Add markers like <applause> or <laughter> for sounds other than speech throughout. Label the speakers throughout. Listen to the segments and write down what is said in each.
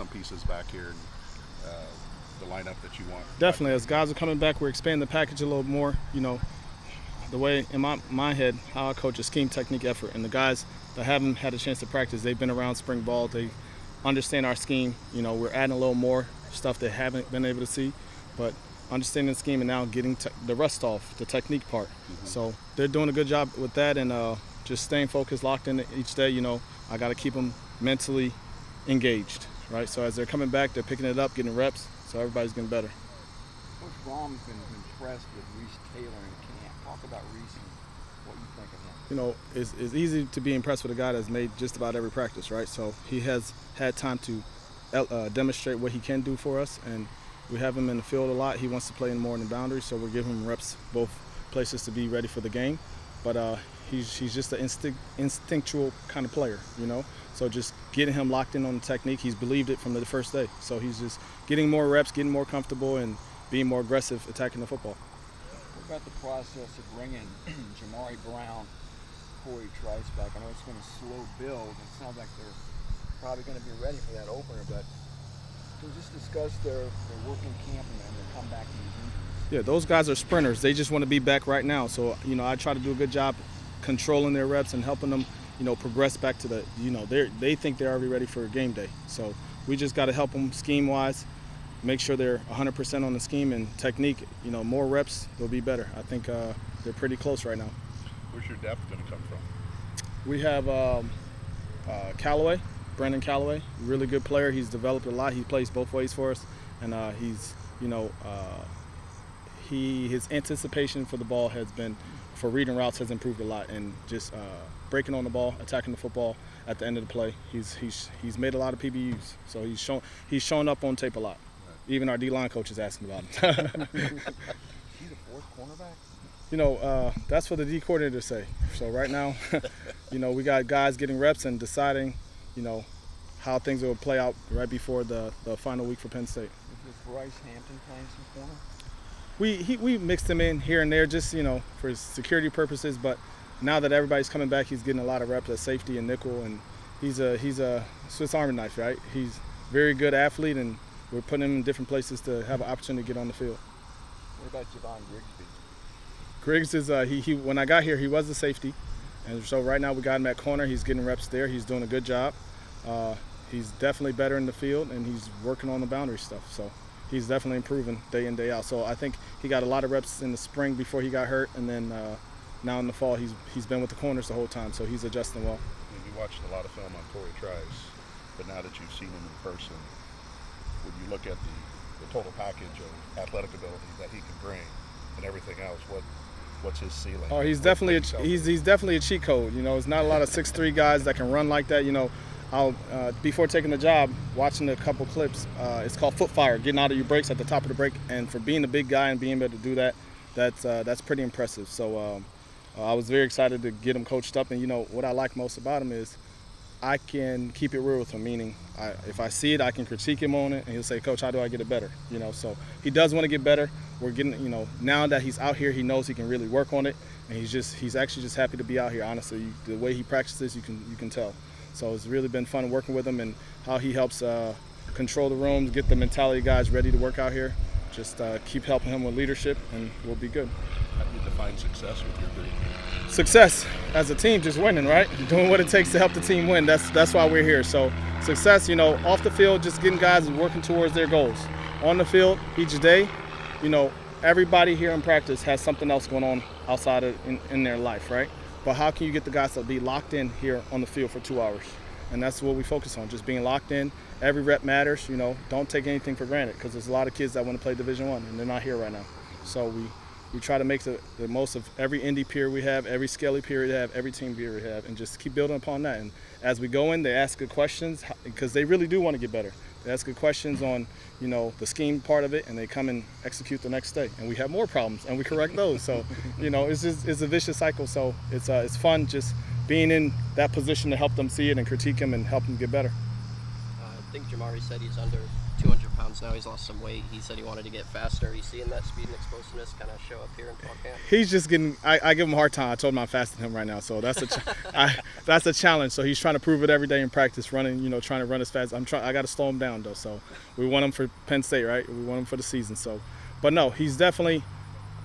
Speaker 1: some pieces back here and uh, the lineup that you want?
Speaker 2: Definitely. As guys are coming back, we're expanding the package a little more. You know, the way in my, my head, how I coach a scheme, technique, effort. And the guys that haven't had a chance to practice, they've been around spring ball. They understand our scheme. You know, we're adding a little more stuff they haven't been able to see. But understanding the scheme and now getting the rust off, the technique part. Mm-hmm. So they're doing a good job with that and uh, just staying focused, locked in each day. You know, I got to keep them mentally engaged, right? So as they're coming back, they're picking it up, getting reps, so everybody's getting better.
Speaker 3: Coach Brohm's been impressed with Reese Taylor in camp. Talk about Reese and what you think of him.
Speaker 2: You know, it's, it's easy to be impressed with a guy that's made just about every practice, right? So he has had time to uh, demonstrate what he can do for us, and we have him in the field a lot. He wants to play in more in the boundaries, so we're giving him reps both places to be ready for the game. But uh, he's, he's just an instinct, instinctual kind of player, you know. So just getting him locked in on the technique, he's believed it from the first day. So he's just getting more reps, getting more comfortable, and being more aggressive attacking the football.
Speaker 3: What about the process of bringing <clears throat> Jamari Brown, Corey Trice back? I know it's been a slow build. It sounds like they're probably going to be ready for that opener, but can you just discuss their, their working camp and their comeback to these injuries?
Speaker 2: Yeah, those guys are sprinters. They just want to be back right now. So, you know, I try to do a good job controlling their reps and helping them, you know, progress back to the, you know, they they think they're already ready for a game day. So we just got to help them scheme wise, make sure they're 100% on the scheme and technique. You know, more reps, they'll be better. I think uh, they're pretty close right now.
Speaker 1: Where's your depth going to come from?
Speaker 2: We have um, uh, Callaway, Brandon Callaway, really good player. He's developed a lot. He plays both ways for us, and uh, he's, you know, uh, he his anticipation for the ball has been for reading routes has improved a lot, and just uh, breaking on the ball, attacking the football at the end of the play. He's he's he's made a lot of PBUs, so he's shown he's shown up on tape a lot. Even our D line coach is asking about
Speaker 3: him. <laughs> he's a fourth cornerback.
Speaker 2: You know, uh, that's what the D coordinator say. So right now, <laughs> you know, we got guys getting reps and deciding, you know, how things will play out right before the, the final week for Penn State.
Speaker 3: Is Bryce Hampton playing some corner?
Speaker 2: We he, we mixed him in here and there just you know for security purposes. But now that everybody's coming back, he's getting a lot of reps at safety and nickel, and he's a he's a Swiss Army knife, right? He's very good athlete, and we're putting him in different places to have an opportunity to get on the field.
Speaker 3: What about Javon Grigsby?
Speaker 2: Griggs is uh, he, he when I got here he was a safety, and so right now we got him at corner. He's getting reps there. He's doing a good job. Uh, he's definitely better in the field, and he's working on the boundary stuff. So he's definitely improving day in day out. So I think he got a lot of reps in the spring before he got hurt, and then uh, now in the fall he's he's been with the corners the whole time. So he's adjusting well.
Speaker 1: You watched a lot of film on Corey Trice, but now that you've seen him in person, when you look at the, the total package of athletic ability that he can bring and everything else, what what's his ceiling?
Speaker 2: Oh, he's definitely a, he's he's definitely a cheat code. You know, it's not a lot of six three guys that can run like that. You know, I'll, uh, before taking the job, watching a couple clips, uh, it's called foot fire, getting out of your breaks at the top of the break. And for being a big guy and being able to do that, that's uh, that's pretty impressive. So um, I was very excited to get him coached up. And you know what I like most about him is I can keep it real with him. Meaning, I, if I see it, I can critique him on it, and he'll say, "Coach, how do I get it better?" You know. So he does want to get better. We're getting, you know, now that he's out here, he knows he can really work on it, and he's just he's actually just happy to be out here. Honestly, the way he practices, you can you can tell. So it's really been fun working with him and how he helps uh, control the rooms, get the mentality guys ready to work out here. Just uh, keep helping him with leadership, and we'll be good.
Speaker 1: How do you define success with your group?
Speaker 2: Success as a team, just winning, right? <laughs> Doing what it takes to help the team win. That's that's why we're here. So success, you know, off the field, just getting guys working towards their goals. On the field, each day, you know, everybody here in practice has something else going on outside of in, in their life, right? But how can you get the guys to be locked in here on the field for two hours? And that's what we focus on, just being locked in. Every rep matters, you know, don't take anything for granted because there's a lot of kids that want to play Division One and they're not here right now. So we, we try to make the, the most of every indie period we have, every skelly period we have, every team period we have, and just keep building upon that. And as we go in, they ask good questions because they really do want to get better. They ask good questions on, you know, the scheme part of it, and they come and execute the next day. And we have more problems, and we correct those. So, <laughs> you know, it's just it's a vicious cycle. So it's uh, it's fun just being in that position to help them see it and critique them and help them get better.
Speaker 3: Uh,
Speaker 4: I think Jamari said he's under 200 pounds now. He's lost some weight. He said he wanted to get faster. Are you seeing that speed and explosiveness kind of show up here in fall camp?
Speaker 2: He's just getting. I, I give him a hard time. I told him I'm faster than him right now, so that's a <laughs> that's a challenge. So he's trying to prove it every day in practice, running. You know, trying to run as fast. I'm trying. I got to slow him down though. So we want him for Penn State, right? We want him for the season. So, but no, he's definitely.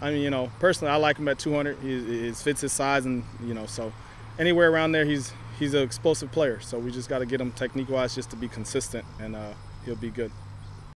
Speaker 2: I mean, you know, personally, I like him at 200. He, it fits his size, and you know, so anywhere around there, he's he's an explosive player. So we just got to get him technique wise, just to be consistent, and uh, he'll be good.